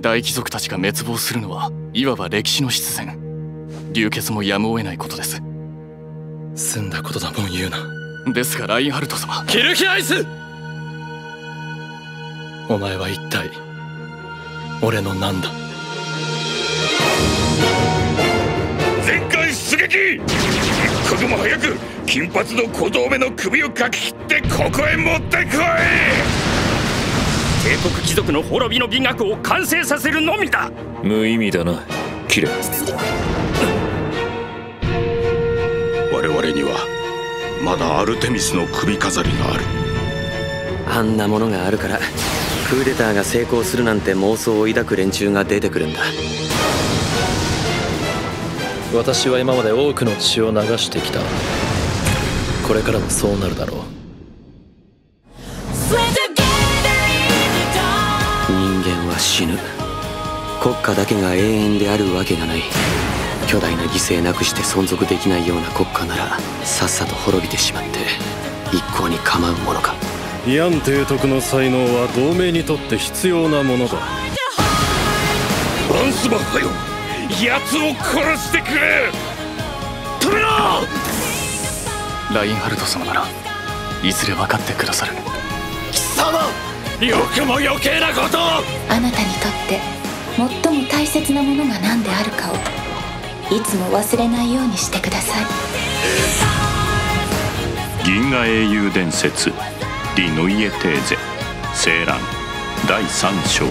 大貴族たちが滅亡するのはいわば歴史の必然。流血もやむを得ないことです。済んだことだもん言うな。ですがラインハルト様。キルヒアイス！お前は一体俺の何だ？全開出撃！一刻も早く金髪の小僧めの首をかき切ってここへ持ってこい帝国貴族の滅びの美学を完成させるのみだ。無意味だなキレ。我々にはまだアルテミスの首飾りがある。あんなものがあるからクーデターが成功するなんて妄想を抱く連中が出てくるんだ。私は今まで多くの血を流してきた。これからもそうなるだろう死ぬ。国家だけが永遠であるわけがない。巨大な犠牲なくして存続できないような国家ならさっさと滅びてしまって一向に構うものか。ヤン提督の才能は同盟にとって必要なものだ。バンスバッハよ。奴を殺してくれ。止めろ！ラインハルト様ならいずれ分かってくださる。貴様よくも余計なことを。あなたにとって最も大切なものが何であるかをいつも忘れないようにしてください。銀河英雄伝説ディ・ノイエテーゼ青蘭第3章